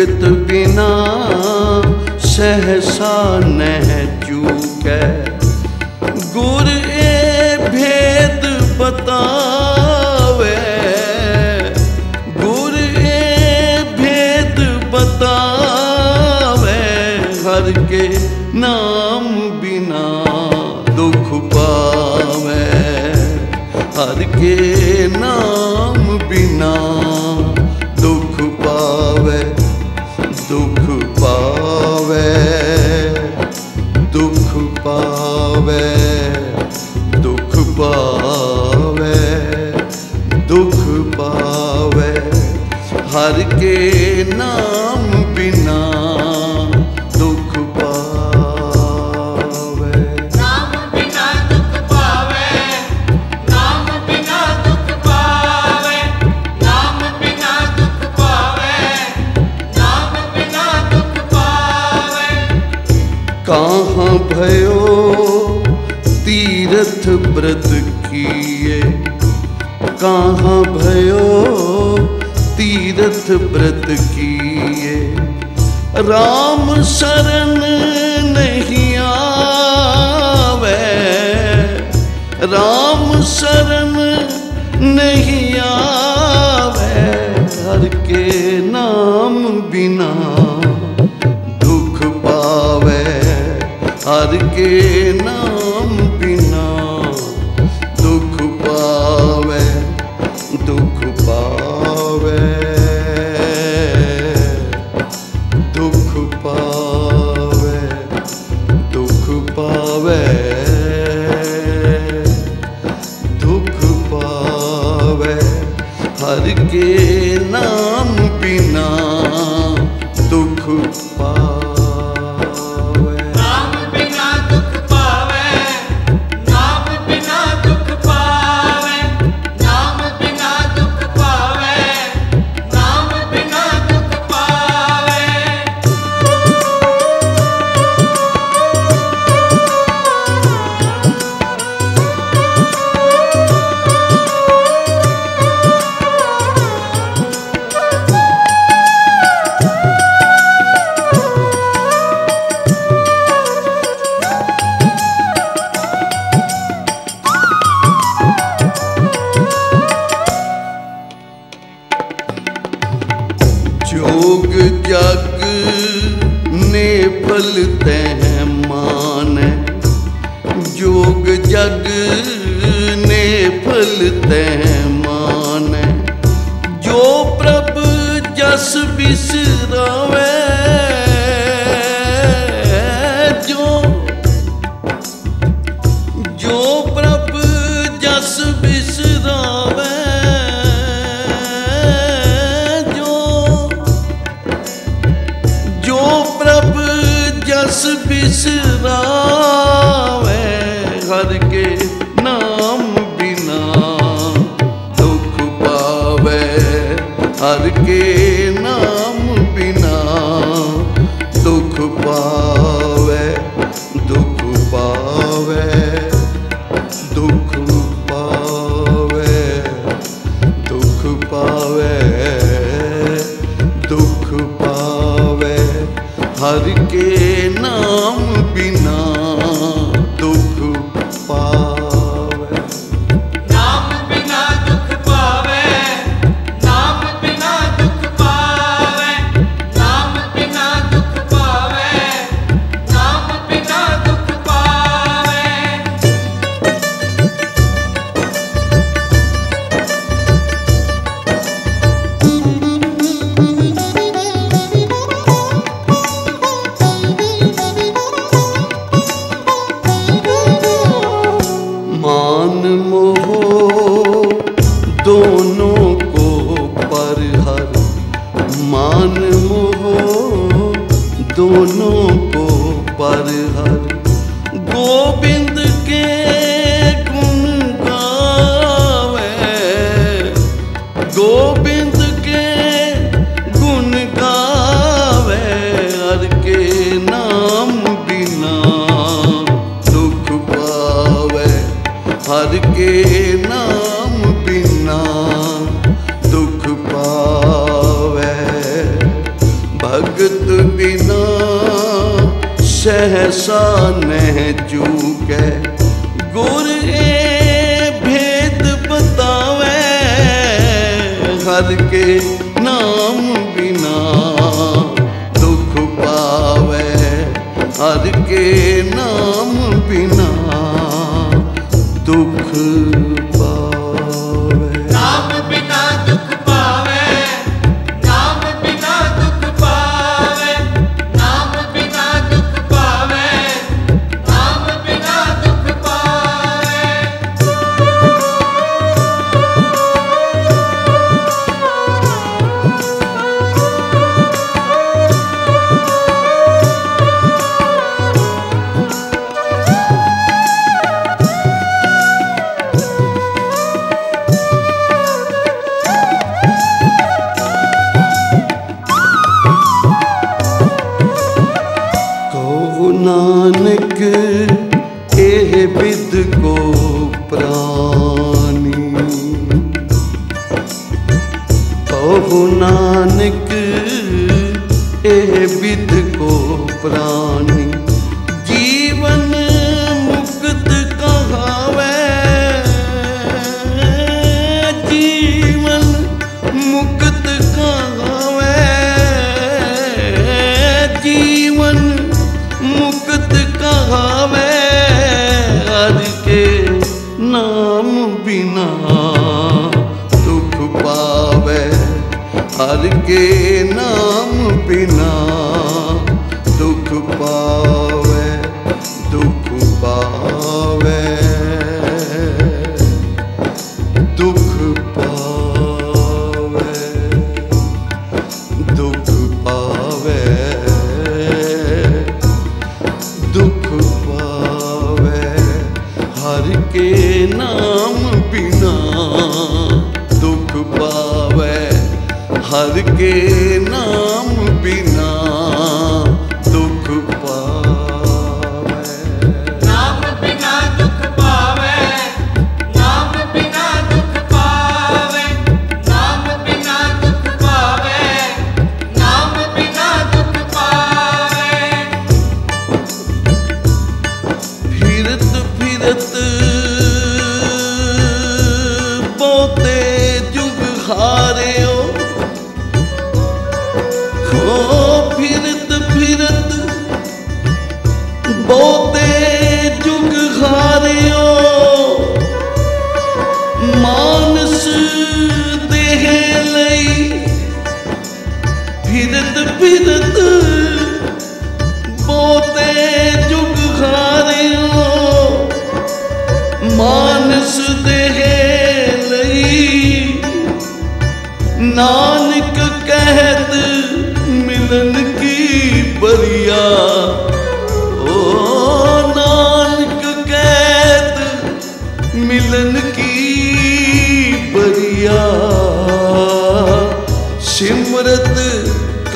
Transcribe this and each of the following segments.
ਜਗਤ ਬਿਨਾ ਸਹਸਾ ਹਰ ਕੇ ਨਾਮ ਲਾਗੇ ਨਾਮ ਬਿਨਾ ਦੁੱਖ ਪਾ ਸਾ ਨਹਿ ਚੂਕੈ। ਗੁਰ ਏ ਭੇਦ ਬਤਾਵੇ, ਹਰ ਕੇ ਨਾਮ ਬਿਨਾ ਦੁਖ ਪਾਵੇ। ਹਰ ਕੇ ਨਾਮ ਕੇ ਨਾਮ ਪਿਨਾ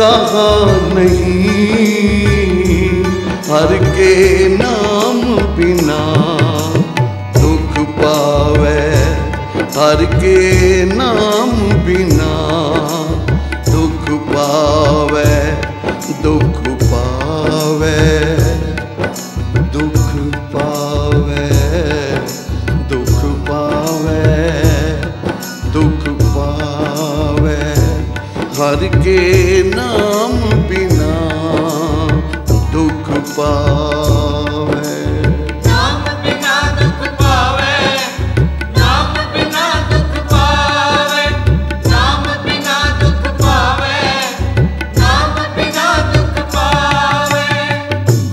कहा नहीं हर के नाम बिना दुख पावे हर के नाम बिना दुख पावे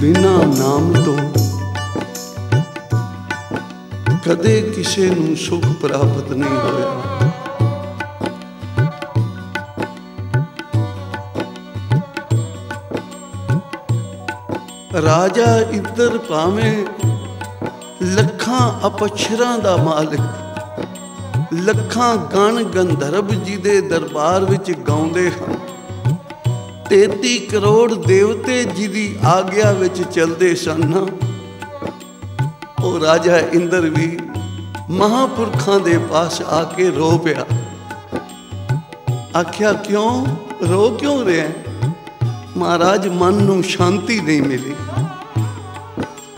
ਬਿਨਾ ਨਾਮ ਤੋਂ। ਕਦੇ ਕਿਸੇ ਨੂੰ ਸੁਖ ਪ੍ਰਾਪਤ ਨਹੀਂ ਹੋਇਆ। ਰਾਜਾ ਇੱਧਰ ਭਾਵੇਂ ਲੱਖਾਂ ਅਪਛਰਾਂ ਦਾ ਮਾਲਕ, ਲੱਖਾਂ ਗਣ ਗੰਧਰਵ ਜੀ ਦੇ ਦਰਬਾਰ ਵਿੱਚ ਗਾਉਂਦੇ ਹਨ। 33 ਕਰੋੜ ਦੇਵਤੇ ਜੀ ਦੀ ਆਗਿਆ ਵਿੱਚ ਚੱਲਦੇ ਸਨ। ਉਹ ਰਾਜਾ ਇੰਦਰ ਵੀ ਮਹਾਪੁਰਖਾਂ ਦੇ ਪਾਸ ਆ ਕੇ ਰੋ ਪਿਆ। ਆਖਿਆ, ਕਿਉਂ? ਰੋ ਕਿਉਂ ਰਿਹਾ ਮਹਾਰਾਜ, ਮਨ ਨੂੰ ਸ਼ਾਂਤੀ ਨਹੀਂ ਮਿਲੀ।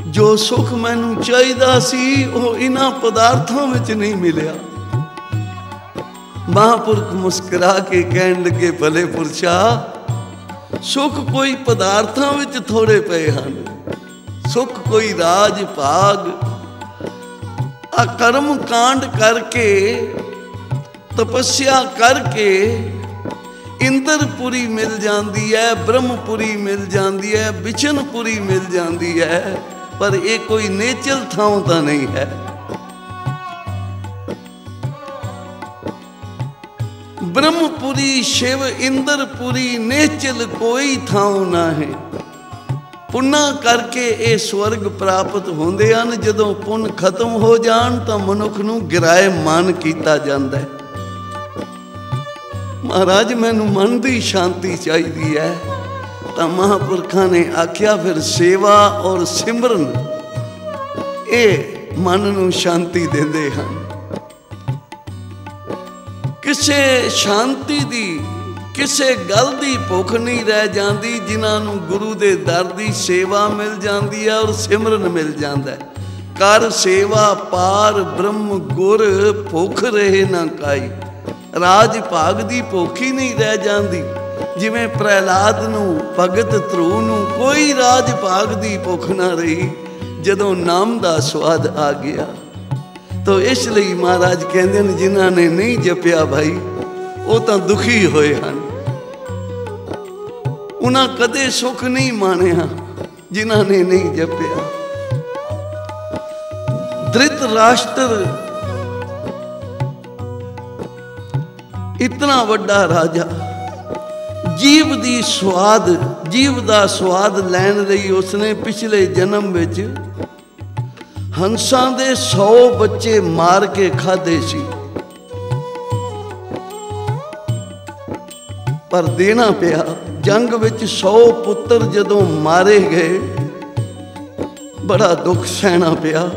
ਜੋ ਸੁਖ ਮੈਨੂੰ ਚਾਹੀਦਾ ਸੀ, ਉਹ ਇਹਨਾਂ ਪਦਾਰਥਾਂ ਵਿੱਚ ਨਹੀਂ ਮਿਲਿਆ। ਮਹਾਪੁਰਖ ਮੁਸਕਰਾ ਕੇ ਕਹਿਣ ਲੱਗੇ, ਭਲੇ ਪੁਰਸ਼ਾ ਸੁਖ ਕੋਈ ਪਦਾਰਥਾਂ ਵਿੱਚ ਥੋੜੇ ਪਏ ਹਨ। ਸੁਖ ਕੋਈ ਰਾਜ ਭਾਗ। ਆ ਕਰਮ ਕਾਂਡ ਕਰਕੇ, ਤਪੱਸਿਆ ਕਰਕੇ ਇੰਦਰਪੁਰੀ ਮਿਲ ਜਾਂਦੀ ਹੈ, ਬ੍ਰਹਮਪੁਰੀ ਮਿਲ ਜਾਂਦੀ ਹੈ ਵਿਚਨਪੁਰੀ ਮਿਲ ਜਾਂਦੀ ਹੈ, ਪਰ ਇਹ ਕੋਈ ਨੇਚਲ ਥਾਂ ਤਾਂ ਨਹੀਂ ਹੈ। ਬ੍ਰਹਮਪੁਰੀ ਸ਼ਿਵ ਇੰਦਰਪੁਰੀ ਨੇਚਲ ਕੋਈ ਥਾਂ ਨਾ ਹੈ ਪੁੰਨਾ ਕਰਕੇ ਇਹ ਸਵਰਗ ਪ੍ਰਾਪਤ ਹੁੰਦੇ ਹਨ ਜਦੋਂ ਪੁੰਨ ਖਤਮ ਹੋ ਜਾਣ ਤਾਂ ਮਨੁੱਖ ਨੂੰ ਗਿਰਾਏ ਮਨ ਕੀਤਾ ਜਾਂਦਾ ਹੈ ਮਹਾਰਾਜ ਮੈਨੂੰ ਮਨ ਦੀ ਸ਼ਾਂਤੀ ਚਾਹੀਦੀ ਹੈ ਤਾਂ ਮਹਾਪੁਰਖਾਂ ਨੇ ਆਖਿਆ ਫਿਰ ਸੇਵਾ ਔਰ ਸਿਮਰਨ ਇਹ ਮਨ ਨੂੰ ਸ਼ਾਂਤੀ ਦਿੰਦੇ ਹਨ ਕਿਸੇ ਸ਼ਾਂਤੀ ਦੀ, ਕਿਸੇ ਗੱਲ ਦੀ ਭੁੱਖ ਨਹੀਂ ਰਹਿ ਜਾਂਦੀ, ਜਿਨ੍ਹਾਂ ਨੂੰ ਗੁਰੂ ਦੇ ਦਰ ਦੀ ਸੇਵਾ ਮਿਲ ਜਾਂਦੀ ਹੈ ਔਰ ਸਿਮਰਨ ਮਿਲ ਜਾਂਦਾ ਹੈ। ਕਰ ਸੇਵਾ ਪਾਰ ਬ੍ਰਹਮ ਗੁਰ, ਭੁੱਖ ਰਹੇ ਨਾ ਕਾਈ। ਰਾਜ ਭਾਗ ਦੀ ਭੁੱਖ ਹੀ ਨਹੀਂ ਰਹਿ ਜਾਂਦੀ। ਜਿਵੇਂ ਪ੍ਰਹਿਲਾਦ ਨੂੰ, ਭਗਤ ਧਰੂ ਨੂੰ ਕੋਈ ਰਾਜ ਭਾਗ ਦੀ ਭੁੱਖ ਨਾ ਰਹੀ, ਜਦੋਂ ਨਾਮ ਦਾ ਸਵਾਦ ਆ ਗਿਆ। ਤੋ ਇਸ ਲਈ ਮਹਾਰਾਜ ਕਹਿੰਦੇ ਨੇ, ਜਿਨ੍ਹਾਂ ਨੇ ਨਹੀਂ ਜਪਿਆ ਭਾਈ, ਉਹ ਤਾਂ ਦੁਖੀ ਹੋਏ ਹਨ। ਉਹਨਾਂ ਕਦੇ ਸੁੱਖ ਨਹੀਂ ਮਾਣਿਆ, ਜਿਨ੍ਹਾਂ ਨੇ ਨਹੀਂ ਜਪਿਆ। ਧ੍ਰਿਤ ਰਾਸ਼ਟਰ ਇਤਨਾ ਵੱਡਾ ਰਾਜਾ, ਜੀਵ ਦੀ ਸਵਾਦ ਜੀਵ ਦਾ ਸਵਾਦ ਲੈਣ ਲਈ ਉਸਨੇ ਪਿਛਲੇ ਜਨਮ ਵਿੱਚ ਹੰਸਾਂ ਦੇ 100 ਬੱਚੇ ਮਾਰ ਕੇ ਖਾਦੇ ਸੀ। ਪਰ ਦੇਣਾ ਪਿਆ, ਜੰਗ ਵਿੱਚ 100 ਪੁੱਤਰ ਜਦੋਂ ਮਾਰੇ ਗਏ, ਬੜਾ ਦੁੱਖ ਸਹਿਣਾ ਪਿਆ,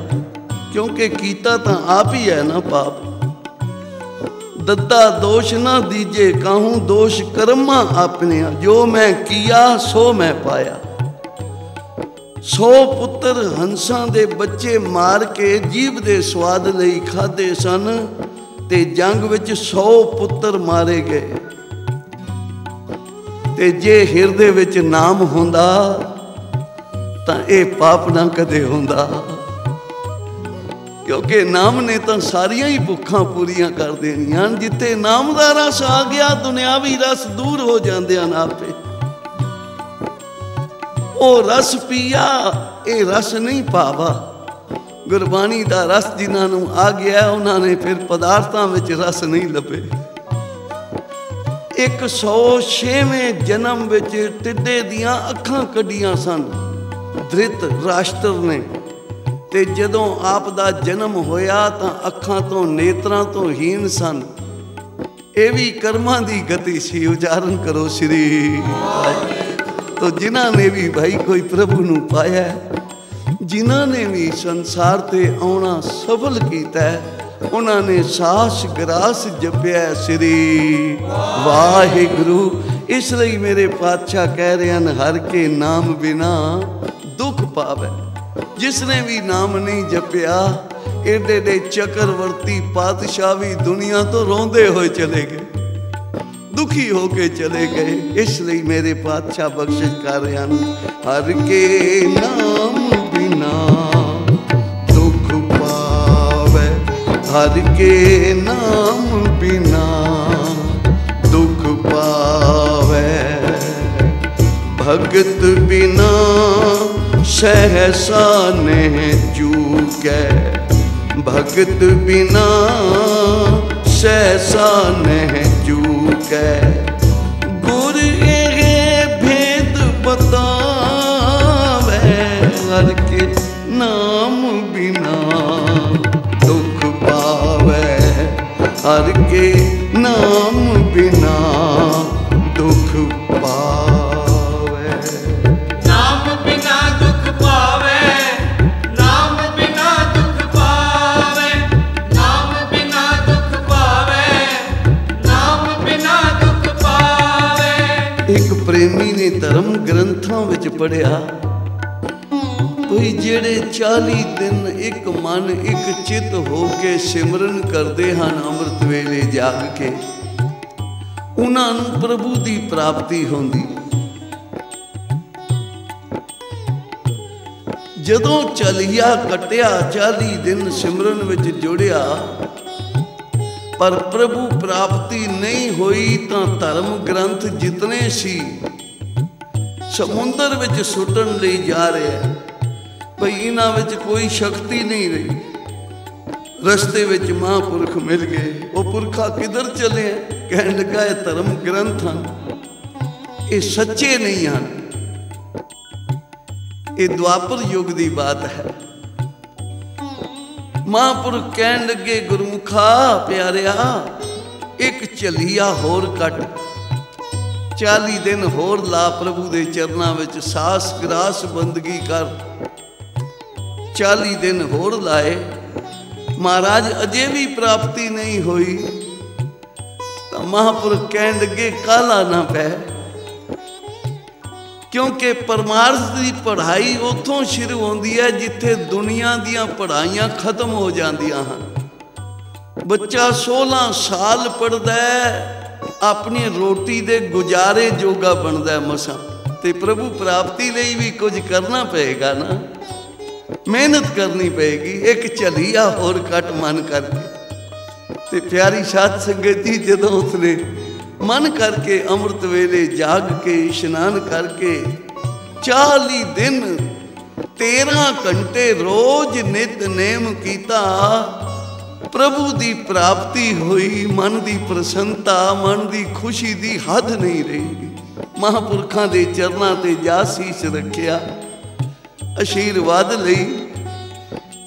ਕਿਉਂਕਿ ਕੀਤਾ ਤਾਂ ਆਪ ਹੀ ਹੈ ਨਾ ਪਾਪ। ਦੱਦਾ ਦੋਸ਼ ਨਾ ਦੀਜੇ, ਕਾਹੂ ਦੋਸ਼ ਕਰਮਾ ਆਪਣਿਆ, ਜੋ ਮੈਂ ਕੀਆ, ਸੋ ਮੈਂ ਪਾਇਆ। ਸੋ ਪੁੱਤਰ ਹੰਸਾਂ ਦੇ ਬੱਚੇ ਮਾਰ ਕੇ ਜੀਵ ਦੇ ਸਵਾਦ ਲਈ ਖਾਦੇ ਸਨ ਤੇ ਜੰਗ ਵਿੱਚ 100 ਪੁੱਤਰ ਮਾਰੇ ਗਏ। ਤੇ ਜੇ ਹਿਰਦੇ ਵਿੱਚ ਨਾਮ ਹੁੰਦਾ, ਤਾਂ ਇਹ ਪਾਪ ਨਾ ਕਦੇ ਹੁੰਦਾ। ਕਿਉਂਕਿ ਨਾਮ ਨੇ ਤਾਂ ਸਾਰੀਆਂ ਹੀ ਭੁੱਖਾਂ ਪੂਰੀਆਂ ਕਰ ਦੇਣੀਆਂ ਜਿੱਥੇ ਨਾਮ ਦਾ ਰਸ ਆ ਗਿਆ, ਦੁਨਿਆਵੀ ਰਸ ਦੂਰ ਹੋ ਜਾਂਦੇ ਹਨ ਆਪੇ। ਉਹ ਰਸ ਪੀਆ, ਇਹ ਰਸ ਨਹੀਂ ਪਾਵਾ। ਗੁਰਬਾਣੀ ਦਾ ਰਸ ਜਿਨ੍ਹਾਂ ਨੂੰ ਆ ਗਿਆ, ਉਹਨਾਂ ਨੇ ਫਿਰ ਪਦਾਰਥਾਂ ਵਿੱਚ ਰਸ ਨਹੀਂ ਲੱਭੇ। 106ਵੇਂ ਜਨਮ ਵਿੱਚ ਟਿੱਡੇ ਦੀਆਂ ਅੱਖਾਂ ਕੱਢੀਆਂ ਸਨ। ਧ੍ਰਿਤ ਰਾਸ਼ਟਰ ਨੇ। ਤੇ ਜਦੋਂ ਆਪ ਦਾ ਜਨਮ ਹੋਇਆ, ਤਾਂ ਅੱਖਾਂ ਤੋਂ ਨੇਤਰਾਂ ਤੋਂ ਹੀਨ ਸਨ। ਇਹ ਵੀ ਕਰਮਾਂ ਦੀ ਗਤੀ ਸੀ। ਉਚਾਰਨ ਕਰੋ ਸ੍ਰੀ ਤੋ ਜਿਨ੍ਹਾਂ ਨੇ ਵੀ ਭਾਈ ਕੋਈ ਪ੍ਰਭੂ ਨੂੰ ਪਾਇਆ ਜਿਨ੍ਹਾਂ ਨੇ ਵੀ ਸੰਸਾਰ ਤੇ ਆਉਣਾ ਸਫਲ ਕੀਤਾ ਉਹਨਾਂ ਨੇ ਸਾਸ ਗਰਾਸ ਜਪਿਆ ਸ੍ਰੀ ਵਾਹਿਗੁਰੂ। ਇਸ ਲਈ ਮੇਰੇ ਪਾਤਸ਼ਾਹ ਕਹਿ ਰਹੇ ਹਨ, ਹਰ ਕੇ ਨਾਮ ਬਿਨਾ ਦੁੱਖ ਪਾਵੇ। ਜਿਸ ਨੇ ਵੀ ਨਾਮ ਨਹੀਂ ਜਪਿਆ, ਏਡੇ ਦੇ ਚੱਕਰਵਰਤੀ ਪਾਤਸ਼ਾਹ ਵੀ ਦੁਨੀਆ ਤੋਂ ਰੋਂਦੇ ਹੋਏ ਚਲੇ ਗਏ। ਦੁਖੀ ਹੋ ਕੇ ਚਲੇ ਗਏ ਇਸ ਲਈ ਮੇਰੇ ਪਾਤਸ਼ਾਹ ਬਖਸ਼ਿਸ਼ ਕਰ ਰਹੇ ਹਨ ਹਰ ਕੇ ਨਾਮ ਬਿਨਾ ਦੁੱਖ ਪਾਵੇ ਹਰ ਕੇ ਨਾਮ ਬਿਨਾ ਦੁੱਖ ਪਾਵੇ ਭਗਤ ਬਿਨਾ ਸਹਸਾ ਨੇ ਚੂਕੈ ਭਗਤ ਬਿਨਾ ਪੜਿਆ ਕੋਈ ਜਿਹੜੇ 40 ਦਿਨ ਇੱਕ ਮਨ, ਇੱਕ ਚਿੱਤ ਹੋ ਕੇ ਸਿਮਰਨ ਕਰਦੇ ਹਨ ਅੰਮ੍ਰਿਤ ਵੇਲੇ ਜਾਗ ਕੇ, ਉਹਨਾਂ ਨੂੰ ਪ੍ਰਭੂ ਦੀ ਪ੍ਰਾਪਤੀ ਹੁੰਦੀ। ਜਦੋਂ ਚਲਿਆ, ਕਟਿਆ 40 ਦਿਨ ਸਿਮਰਨ ਵਿੱਚ ਜੁੜਿਆ, ਪਰ ਪ੍ਰਭੂ ਪ੍ਰਾਪਤੀ ਨਹੀਂ ਹੋਈ ਤਾਂ ਧਰਮ ਗ੍ਰੰਥ ਜਿਤਨੇ ਸੀ ਸਮੁੰਦਰ ਵਿੱਚ ਸੁੱਟਣ ਲਈ ਜਾ ਰਿਹਾ ਹੈ। ਭਈ ਇਹਨਾਂ ਵਿੱਚ ਕੋਈ ਸ਼ਕਤੀ ਨਹੀਂ ਰਹੀ। ਰਸਤੇ ਵਿੱਚ ਮਹਾਂਪੁਰਖ ਮਿਲ ਗਏ। ਉਹ ਪੁਰਖਾ ਕਿੱਧਰ ਚਲੇ ਕਹਿਣ ਲੱਗਾ, ਇਹ ਧਰਮ ਗ੍ਰੰਥ ਹਨ। ਇਹ ਸੱਚੇ ਨਹੀਂ ਹਨ। ਇਹ ਦੁਆਪਰ ਯੁੱਗ ਦੀ ਬਾਤ ਹੈ। ਮਹਾਂਪੁਰਖ ਕਹਿਣ ਲੱਗੇ, ਗੁਰਮੁਖਾ ਪਿਆਰਿਆ, ਇੱਕ ਚਲੀਆ ਹੋਰ ਕੱਟ। 40 ਦਿਨ ਹੋਰ ਲਾ ਪ੍ਰਭੂ ਦੇ ਚਰਨਾਂ ਵਿੱਚ ਸਾਸ ਗਰਾਸ ਬੰਦਗੀ ਕਰ। 40 ਦਿਨ ਹੋਰ ਲਾਏ। ਮਹਾਰਾਜ ਅਜੇ ਵੀ ਪ੍ਰਾਪਤੀ ਨਹੀਂ ਹੋਈ। ਤਾਂ ਮਹਾਂਪੁਰਖ ਕਹਿਣ ਲੱਗੇ ਕਾਲਾ ਨਾ ਪੈ। ਕਿਉਂਕਿ ਪਰਮਾਰਥ ਦੀ ਪੜ੍ਹਾਈ ਉੱਥੋਂ ਸ਼ੁਰੂ ਹੁੰਦੀ ਹੈ, ਜਿੱਥੇ ਦੁਨੀਆ ਦੀਆਂ ਪੜ੍ਹਾਈਆਂ ਖਤਮ ਹੋ ਜਾਂਦੀਆਂ ਹਨ। ਬੱਚਾ 16 ਸਾਲ ਪੜਦਾ ਹੈ। ਆਪਣੀ ਰੋਟੀ ਦੇ ਗੁਜ਼ਾਰੇ ਜੋਗਾ ਬਣਦਾ ਮਸਾਂ। ਤੇ ਪ੍ਰਭੂ ਪ੍ਰਾਪਤੀ ਲਈ ਵੀ ਕੁਝ ਕਰਨਾ ਪਏਗਾ ਨਾ। ਮਿਹਨਤ ਕਰਨੀ ਪਏਗੀ, ਇੱਕ ਚਲੀਆ ਹੋਰ ਕੱਟ ਮਨ ਕਰਕੇ। ਤੇ ਪਿਆਰੀ ਸਾਧ ਸੰਗਤ ਜੀ, ਜਦੋਂ ਉਸਨੇ ਮਨ ਕਰਕੇ ਅੰਮ੍ਰਿਤ ਵੇਲੇ ਜਾਗ ਕੇ, ਇਸ਼ਨਾਨ ਕਰਕੇ 40 ਦਿਨ 13 ਘੰਟੇ ਰੋਜ਼ ਨਿਤ ਨੇਮ ਕੀਤਾ ਪ੍ਰਭੂ ਦੀ ਪ੍ਰਾਪਤੀ ਹੋਈ, ਮਨ ਦੀ ਪ੍ਰਸੰਨਤਾ, ਮਨ ਦੀ ਖੁਸ਼ੀ ਦੀ ਹੱਦ ਨਹੀਂ ਰਹੀ। ਮਹਾਪੁਰਖਾਂ ਦੇ ਚਰਨਾਂ ਤੇ ਜਾ ਸੀਸ ਰੱਖਿਆ, ਅਸ਼ੀਰਵਾਦ ਲਈ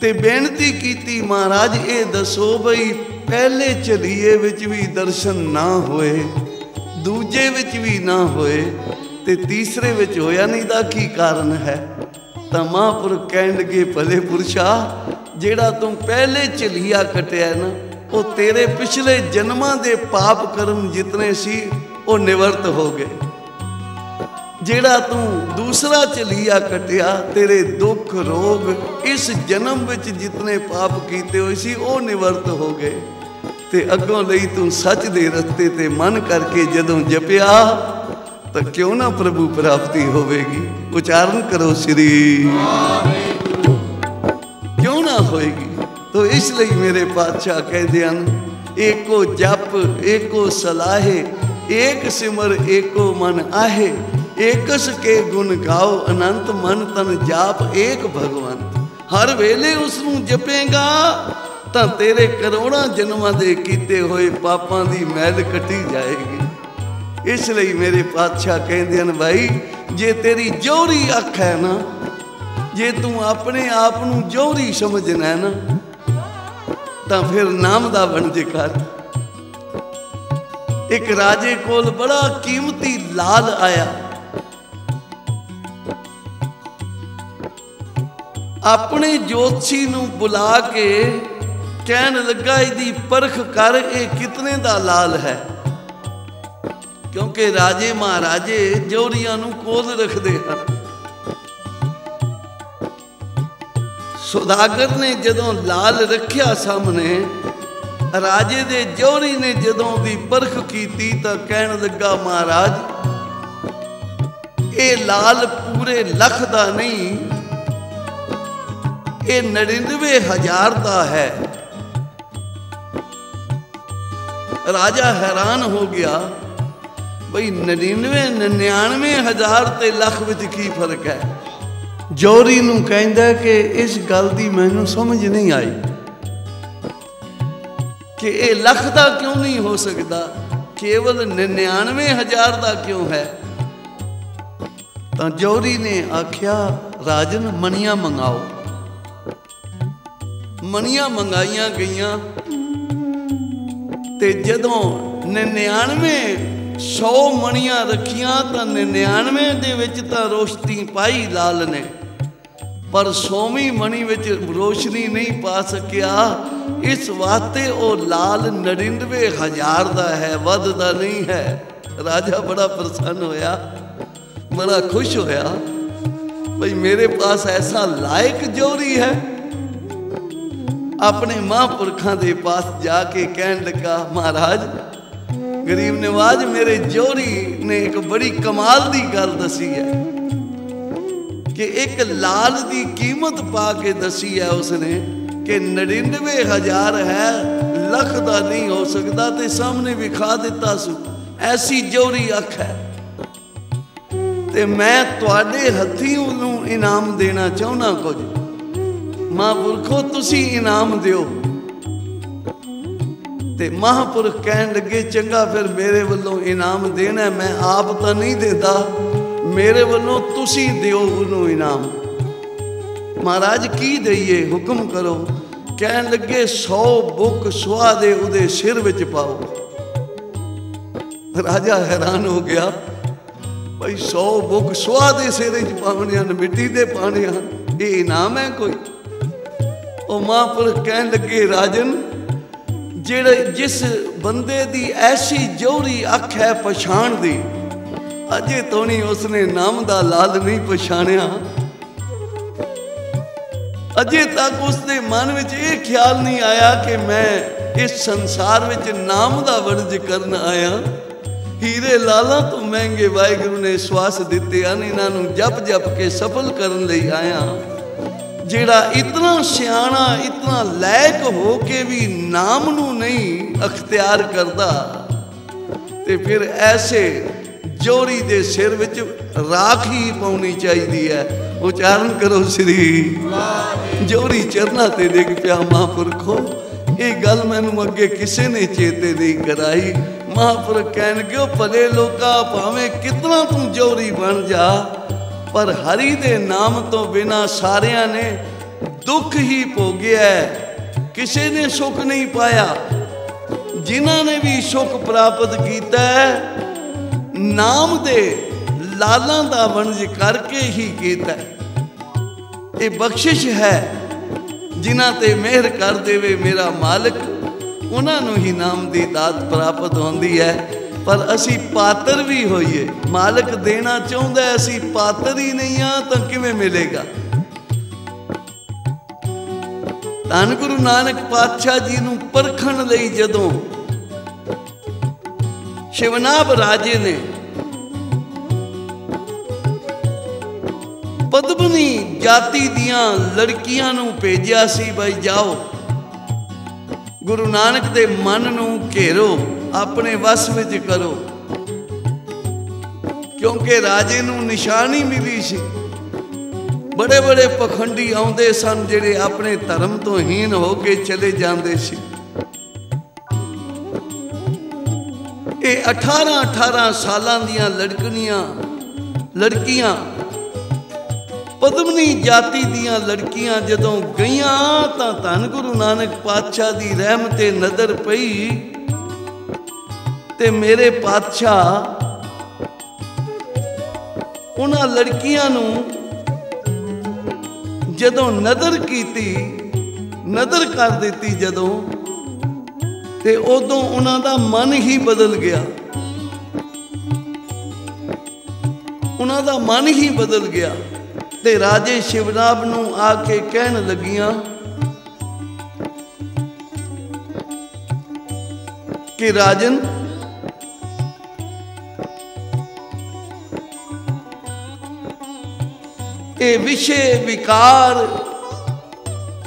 ਤੇ ਬੇਨਤੀ ਕੀਤੀ, ਮਹਾਰਾਜ, ਇਹ ਦੱਸੋ ਬਈ, ਪਹਿਲੇ ਚਲੀਏ ਵਿੱਚ ਵੀ ਦਰਸ਼ਨ ਨਾ ਹੋਏ, ਦੂਜੇ ਵਿੱਚ ਵੀ ਨਾ ਹੋਏ ਤੇ ਤੀਸਰੇ ਵਿੱਚ ਹੋਇਆ ਨਹੀਂ ਦਾ ਕੀ ਕਾਰਨ ਹੈ? ਤਾਂ ਮਹਾਂਪੁਰਖ ਕਹਿਣ ਲੱਗੇ ਭਲੇ ਪੁਰਸ਼ਾ ਜਿਹੜਾ ਤੂੰ ਪਹਿਲੇ ਚਲੀਆ ਕਟਿਆ ਨਾ, ਉਹ ਤੇਰੇ ਪਿਛਲੇ ਜਨਮਾਂ ਦੇ ਪਾਪ ਕਰਮ ਜਿਤਨੇ ਸੀ, ਉਹ ਨਿਵਰਤ ਹੋ ਗਏ। ਜਿਹੜਾ ਤੂੰ ਦੂਸਰਾ ਚਲੀਆ ਕਟਿਆ, ਤੇਰੇ ਦੁੱਖ ਰੋਗ ਇਸ ਜਨਮ ਵਿੱਚ ਜਿਤਨੇ ਪਾਪ ਕੀਤੇ ਹੋਏ ਸੀ, ਉਹ ਨਿਵਰਤ ਹੋ ਗਏ। ਤੇ ਅੱਗੋਂ ਲਈ ਤੂੰ ਸੱਚ ਦੇ ਰਸਤੇ ਤੇ ਮਨ ਕਰਕੇ ਜਦੋਂ ਜਪਿਆ, ਤਾਂ ਕਿਉਂ ਨਾ ਪ੍ਰਭੂ ਪ੍ਰਾਪਤੀ ਹੋਵੇਗੀ? ਉਚਾਰਨ ਕਰੋ ਸ੍ਰੀ ਕਿਉਂ ਹੋਏਗੀ। ਤੋ ਇਸ ਲਈ ਮੇਰੇ ਪਾਤਸ਼ਾਹ ਕਹਿੰਦੇ ਹਨ, ਏਕੋ ਜਪ, ਏਕੋ ਸਲਾਹੇ, ਏਕ ਸਿਮਰ, ਏਕੋ ਮਨ ਆਹੇ, ਏਕਸ ਕੇ ਗੁਣ ਗਾਓ, ਅਨੰਤ ਮਨ ਤਨ ਜਾਪ ਏਕ ਭਗਵੰਤ। ਹਰ ਵੇਲੇ ਉਸ ਨੂੰ ਜਪੇਗਾ, ਤਾਂ ਤੇਰੇ ਕਰੋੜਾਂ ਜਨਮਾਂ ਦੇ ਕੀਤੇ ਹੋਏ ਪਾਪਾਂ ਦੀ ਮੈਲ ਕੱਟੀ ਜਾਏਗੀ। ਇਸ ਲਈ ਮੇਰੇ ਪਾਤਸ਼ਾਹ ਕਹਿੰਦੇ ਹਨ, ਭਾਈ, ਜੇ ਤੇਰੀ ਜੋਰੀ ਅੱਖ ਹੈ ਨਾ ਜੇ ਤੂੰ ਆਪਣੇ ਆਪ ਨੂੰ ਜੋਰੀ ਸਮਝਣਾ ਹੈ ਨਾ, ਤਾਂ ਫਿਰ ਨਾਮ ਦਾ ਬਣ ਜੇ ਕਰ। ਇੱਕ ਰਾਜੇ ਕੋਲ ਬੜਾ ਕੀਮਤੀ ਲਾਲ ਆਇਆ। ਆਪਣੇ ਜੋਤਸ਼ੀ ਨੂੰ ਬੁਲਾ ਕੇ ਕਹਿਣ ਲੱਗਾ, ਇਹਦੀ ਪਰਖ ਕਰ, ਇਹ ਕਿਤਨੇ ਦਾ ਲਾਲ ਹੈ? ਕਿਉਂਕਿ ਰਾਜੇ ਮਹਾਰਾਜੇ ਜੋਰੀਆਂ ਨੂੰ ਕੋਲ ਰੱਖਦੇ ਹਨ। ਸੁਦਾਗਰ ਨੇ ਜਦੋਂ ਲਾਲ ਰੱਖਿਆ ਸਾਹਮਣੇ, ਰਾਜੇ ਦੇ ਜੋਰੀ ਨੇ ਜਦੋਂ ਦੀ ਪਰਖ ਕੀਤੀ ਤਾਂ ਕਹਿਣ ਲੱਗਾ, ਮਹਾਰਾਜ, ਇਹ ਲਾਲ ਪੂਰੇ ਲੱਖ ਦਾ ਨਹੀਂ, ਇਹ 99000 ਦਾ ਹੈ। ਰਾਜਾ ਹੈਰਾਨ ਹੋ ਗਿਆ, ਬਈ 99 99000 ਤੇ ਲੱਖ ਵਿੱਚ ਕੀ ਫ਼ਰਕ ਹੈ? ਜੋਰੀ ਨੂੰ ਕਹਿੰਦਾ ਕਿ ਇਸ ਗੱਲ ਦੀ ਮੈਨੂੰ ਸਮਝ ਨਹੀਂ ਆਈ ਕਿ ਇਹ ਲੱਖ ਦਾ ਕਿਉਂ ਨਹੀਂ ਹੋ ਸਕਦਾ? ਕੇਵਲ 99000 ਦਾ ਕਿਉਂ ਹੈ? ਤਾਂ ਜੋਰੀ ਨੇ ਆਖਿਆ, ਰਾਜਨ ਮਣੀਆਂ ਮੰਗਾਓ। ਮਣੀਆਂ ਮੰਗਾਈਆਂ ਗਈਆਂ ਤੇ ਜਦੋਂ 99 100 ਮਣੀਆਂ ਰੱਖੀਆਂ ਤਾਂ 99 ਦੇ ਵਿੱਚ ਤਾਂ ਰੋਸ਼ਨੀ ਪਾਈ ਲਾਲ ਨੇ। ਪਰ ਸੋਵੀਂ ਮਣੀ ਵਿੱਚ ਰੋਸ਼ਨੀ ਨਹੀਂ ਪਾ ਸਕਿਆ। ਇਸ ਵਾਸਤੇ ਉਹ ਲਾਲ 99 ਹਜ਼ਾਰ ਦਾ ਹੈ ਵੱਧਦਾ ਨਹੀਂ ਹੈ। ਰਾਜਾ ਬੜਾ ਪ੍ਰਸੰਨ ਹੋਇਆ, ਬੜਾ ਖੁਸ਼ ਹੋਇਆ। ਭਈ ਮੇਰੇ ਪਾਸ ਐਸਾ ਲਾਇਕ ਜੋਰੀ ਹੈ। ਆਪਣੇ ਮਹਾਂਪੁਰਖਾਂ ਦੇ ਪਾਸ ਜਾ ਕੇ ਕਹਿਣ ਲੱਗਾ, ਮਹਾਰਾਜ, ਗਰੀਬ ਨਿਵਾਜ਼, ਮੇਰੇ ਜੋਰੀ ਨੇ ਇੱਕ ਬੜੀ ਕਮਾਲ ਦੀ ਗੱਲ ਦੱਸੀ ਹੈ। ਕਿ ਇੱਕ ਲਾਲ ਦੀ ਕੀਮਤ ਪਾ ਕੇ ਦੱਸੀ ਹੈ ਉਸਨੇ ਕਿ 99000 ਹੈ, ਲੱਖ ਦਾ ਨਹੀਂ ਹੋ ਸਕਦਾ ਤੇ ਸਾਹਮਣੇ ਵਿਖਾ ਦਿੱਤਾ ਸੁ। ਐਸੀ ਜੋਰੀ ਅੱਖ ਹੈ। ਤੇ ਮੈਂ ਤੁਹਾਡੇ ਹੱਥੀਂ ਉਹਨੂੰ ਇਨਾਮ ਦੇਣਾ ਚਾਹੁੰਦਾ ਕੁਝ। ਮਹਾਂਪੁਰਖੋ ਤੁਸੀਂ ਇਨਾਮ ਦਿਓ। ਤੇ ਮਹਾਂਪੁਰਖ ਕਹਿਣ ਲੱਗੇ, ਚੰਗਾ, ਫਿਰ ਮੇਰੇ ਵੱਲੋਂ ਇਨਾਮ ਦੇਣਾ ਮੈਂ ਆਪ ਤਾਂ ਨਹੀਂ ਦਿੰਦਾ। ਮੇਰੇ ਵੱਲੋਂ ਤੁਸੀਂ ਦਿਓ ਉਹਨੂੰ ਇਨਾਮ। ਮਹਾਰਾਜ, ਕੀ ਦਈਏ? ਹੁਕਮ ਕਰੋ। ਕਹਿਣ ਲੱਗੇ 100 ਬੁੱਕ ਸੁਆ ਦੇ ਉਹਦੇ ਸਿਰ ਵਿੱਚ ਪਾਓ। ਰਾਜਾ ਹੈਰਾਨ ਹੋ ਗਿਆ। ਭਾਈ 100 ਬੁੱਕ ਸੁਆ ਦੇ ਸਿਰ ਵਿੱਚ ਪਾਉਣੇ ਹਨ, ਮਿੱਟੀ ਦੇ ਪਾਣੇ ਹਨ, ਇਹ ਇਨਾਮ ਹੈ ਕੋਈ? ਉਹ ਮਹਾਂਪੁਰਖ ਕਹਿਣ ਲੱਗੇ, ਰਾਜਨ, ਜਿਹੜੇ ਜਿਸ ਬੰਦੇ ਦੀ ਐਸੀ ਜੋਹਰੀ ਅੱਖ ਹੈ ਪਛਾਣ ਦੀ ਅਜੇ ਤੋਂ ਨਹੀਂ ਉਸਨੇ ਨਾਮ ਦਾ ਲਾਲ ਨਹੀਂ ਪਛਾਣਿਆ। ਅਜੇ ਤੱਕ ਉਸਦੇ ਮਨ ਵਿੱਚ ਇਹ ਖਿਆਲ ਨਹੀਂ ਆਇਆ ਕਿ ਮੈਂ ਇਸ ਸੰਸਾਰ ਵਿੱਚ ਨਾਮ ਦਾ ਵਰਜ ਕਰਨ ਆਇਆ। ਹੀਰੇ ਲਾਲਾਂ ਤੋਂ ਮਹਿੰਗੇ ਵਾਹਿਗੁਰੂ ਨੇ ਸਵਾਸ ਦਿੱਤੇ ਹਨ, ਇਹਨਾਂ ਨੂੰ ਜਪ ਜਪ ਕੇ ਸਫਲ ਕਰਨ ਲਈ ਆਇਆ। ਜਿਹੜਾ ਇਤਨਾ ਸਿਆਣਾ, ਇਤਨਾ ਲਾਇਕ ਹੋ ਕੇ ਵੀ ਨਾਮ ਨੂੰ ਨਹੀਂ ਅਖਤਿਆਰ ਕਰਦਾ, ਤੇ ਫਿਰ ਐਸੇ ਜੋਰੀ ਦੇ ਸਿਰ ਵਿੱਚ ਰਾਖ ਹੀ ਪਾਉਣੀ ਚਾਹੀਦੀ ਹੈ। ਉਚਾਰਨ ਕਰੋ ਸ੍ਰੀ ਜੋਰੀ ਚਰਨਾ ਤੇ ਡਿੱਗ ਪਿਆ ਮਹਾਂਪੁਰਖੋ। ਇਹ ਗੱਲ ਮੈਨੂੰ ਅੱਗੇ ਕਿਸੇ ਨੇ ਚੇਤੇ ਨਹੀਂ ਕਰਾਈ। ਮਹਾਂਪੁਰਖ ਕਹਿਣਗੇ ਉਹ ਭਲੇ ਲੋਕਾ, ਭਾਵੇਂ ਕਿਤਨਾ ਤੂੰ ਜੋਰੀ ਬਣ ਜਾ, ਪਰ ਹਰੀ ਦੇ ਨਾਮ ਤੋਂ ਬਿਨਾ ਸਾਰਿਆਂ ਨੇ ਦੁੱਖ ਹੀ ਭੋਗਿਆ ਕਿਸੇ ਨੇ ਸੁੱਖ ਨਹੀਂ ਪਾਇਆ। ਜਿਨ੍ਹਾਂ ਨੇ ਵੀ ਸੁੱਖ ਪ੍ਰਾਪਤ ਕੀਤਾ ਨਾਮ ਦੇ ਲਾਲਾਂ ਦਾ ਵਣਜ ਕਰਕੇ ਹੀ ਕੀਤਾ ਇਹ ਬਖਸ਼ਿਸ਼ ਹੈ, ਜਿਨ੍ਹਾਂ ਤੇ ਮਿਹਰ ਕਰ ਦੇਵੇ ਮੇਰਾ ਮਾਲਕ, ਉਹਨਾਂ ਨੂੰ ਹੀ ਨਾਮ ਦੀ ਦਾਤ ਪ੍ਰਾਪਤ ਹੁੰਦੀ ਹੈ। ਪਰ ਅਸੀਂ ਪਾਤਰ ਵੀ ਹੋਈਏ, ਮਾਲਕ ਦੇਣਾ ਚਾਹੁੰਦਾ ਅਸੀਂ ਪਾਤਰ ਹੀ ਨਹੀਂ ਆ ਤਾਂ ਕਿਵੇਂ ਮਿਲੇਗਾ? ਧੰਨ ਗੁਰੂ ਨਾਨਕ ਪਾਤਸ਼ਾਹ ਜੀ ਨੂੰ ਪਰਖਣ ਲਈ ਜਦੋਂ ਸ਼ਿਵਨਾਭ ਰਾਜੇ ਨੇ ਪਦਮਨੀ ਜਾਤੀ ਦੀਆਂ ਲੜਕੀਆਂ ਨੂੰ ਭੇਜਿਆ ਸੀ, ਬਈ ਜਾਓ। ਗੁਰੂ ਨਾਨਕ ਦੇ ਮਨ ਨੂੰ ਘੇਰੋ, ਆਪਣੇ ਵਸ ਵਿੱਚ ਕਰੋ। ਕਿਉਂਕਿ ਰਾਜੇ ਨੂੰ ਨਿਸ਼ਾਨੀ ਮਿਲੀ ਸੀ। ਬੜੇ ਬੜੇ ਪਖੰਡੀ ਆਉਂਦੇ ਸਨ, ਜਿਹੜੇ ਆਪਣੇ ਧਰਮ ਤੋਂ ਹੀਨ ਹੋ ਕੇ ਚਲੇ ਜਾਂਦੇ ਸੀ। ਇਹ 18 18 ਸਾਲਾਂ ਦੀਆਂ ਲੜਕਣੀਆਂ, ਲੜਕੀਆਂ, ਪਦਮਨੀ ਜਾਤੀ ਦੀਆਂ ਲੜਕੀਆਂ ਜਦੋਂ ਗਈਆਂ ਤਾਂ ਧੰਨ ਗੁਰੂ ਨਾਨਕ ਪਾਤਸ਼ਾਹ ਦੀ ਰਹਿਮਤ ਤੇ ਨਜ਼ਰ ਪਈ ਤੇ ਮੇਰੇ ਪਾਤਸ਼ਾਹ ਉਹਨਾਂ ਲੜਕੀਆਂ ਨੂੰ ਜਦੋਂ ਨਜ਼ਰ ਕੀਤੀ, ਨਜ਼ਰ ਕਰ ਦਿੱਤੀ ਜਦੋਂ ਤੇ ਉਦੋਂ ਉਹਨਾਂ ਦਾ ਮਨ ਹੀ ਬਦਲ ਗਿਆ। ਉਹਨਾਂ ਦਾ ਮਨ ਹੀ ਬਦਲ ਗਿਆ ਤੇ ਰਾਜੇ ਸ਼ਿਵਨਾਬ ਨੂੰ ਆ ਕੇ ਕਹਿਣ ਲੱਗੀਆਂ ਕਿ ਰਾਜਨ, ਇਹ ਵਿਸ਼ੇ ਵਿਕਾਰ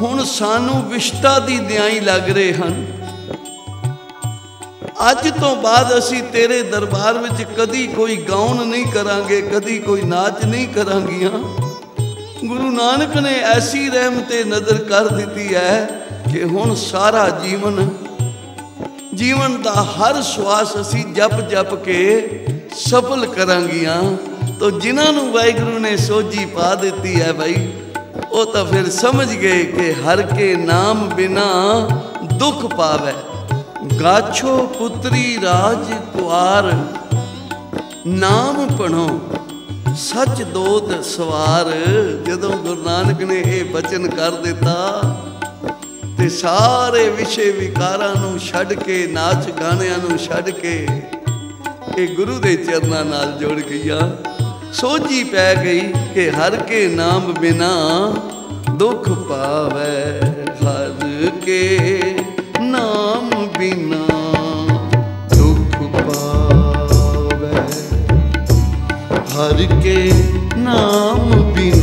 ਹੁਣ ਸਾਨੂੰ ਵਿਸ਼ਤਾ ਦੀ ਦਿਆਈ ਲੱਗ ਰਹੇ ਹਨ। ਅੱਜ ਤੋਂ ਬਾਅਦ ਅਸੀਂ ਤੇਰੇ ਦਰਬਾਰ ਵਿੱਚ ਕਦੀ ਕੋਈ ਗਾਉਣ ਨਹੀਂ ਕਰਾਂਗੇ, ਕਦੀ ਕੋਈ ਨਾਚ ਨਹੀਂ ਕਰਾਂਗੀਆਂ। ਗੁਰੂ ਨਾਨਕ ਨੇ ਐਸੀ ਰਹਿਮਤ ਤੇ ਨਜ਼ਰ ਕਰ ਦਿੱਤੀ ਹੈ ਕਿ ਹੁਣ ਸਾਰਾ ਜੀਵਨ ਜੀਵਨ ਦਾ ਹਰ ਸਵਾਸ ਅਸੀਂ ਜਪ ਜਪ ਕੇ ਸਫਲ ਕਰਾਂਗੀਆਂ। ਤੋ ਜਿਨ੍ਹਾਂ ਨੂੰ ਵਾਹਿਗੁਰੂ ਨੇ ਸੋਝੀ ਪਾ ਦਿੱਤੀ ਹੈ ਭਾਈ ਉਹ ਤਾਂ ਫਿਰ ਸਮਝ ਗਏ ਕਿ ਹਰ ਕੇ ਨਾਮ ਬਿਨਾ ਦੁੱਖ ਪਾਵੇ। ਗਾਛੋ ਪੁੱਤਰੀ ਰਾਜ ਕੁਆਰ, ਨਾਮ ਪਣੋ ਸੱਚ ਦੋਤ ਸਵਾਰ। ਜਦੋਂ ਗੁਰੂ ਨਾਨਕ ਨੇ ਇਹ ਬਚਨ ਕਰ ਦਿੱਤਾ, ਤੇ ਸਾਰੇ ਵਿਸ਼ੇ ਵਿਕਾਰਾਂ ਨੂੰ ਛੱਡ ਕੇ, ਨਾਚ ਗਾਣਿਆਂ ਨੂੰ ਛੱਡ ਕੇ, ਇਹ ਗੁਰੂ ਦੇ ਚਰਨਾਂ ਨਾਲ ਜੁੜ ਗਈਆਂ। ਸੋਝੀ ਪੈ ਗਈ ਕਿ ਹਰ ਕੇ ਨਾਮ ਬਿਨਾ ਦੁੱਖ ਪਾਵੇ, ਹਰ ਕੇ ਨਾਮ ਬਿਨਾ ਦੁੱਖ ਪਾਵੇ। ਹਰ ਕੇ ਨਾਮ ਬਿਨਾ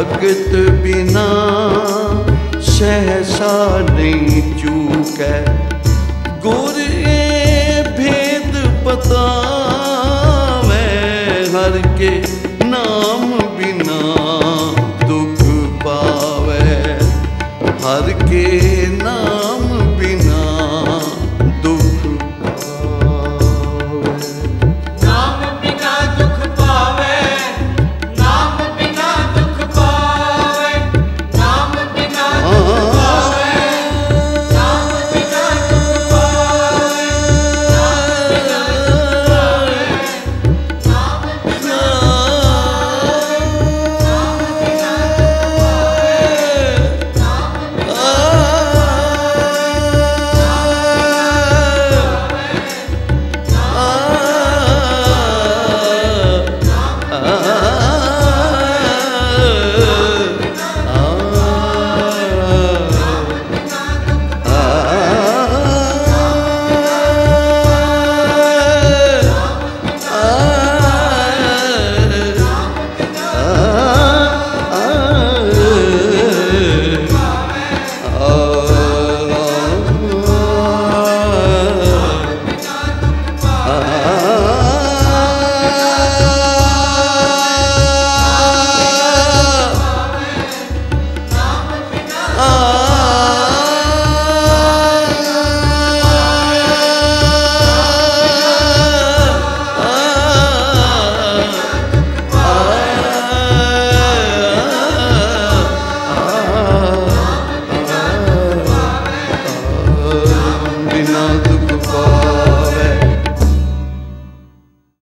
ਭਗਤ ਬਿਨਾ ਸਹਸਾ ਨਹੀਂ ਚੂਕੈ। ਗੁਰ ਇਹ ਭੇਦ ਪਤਾਵੇ ਹਰ ਕੇ ਨਾਮ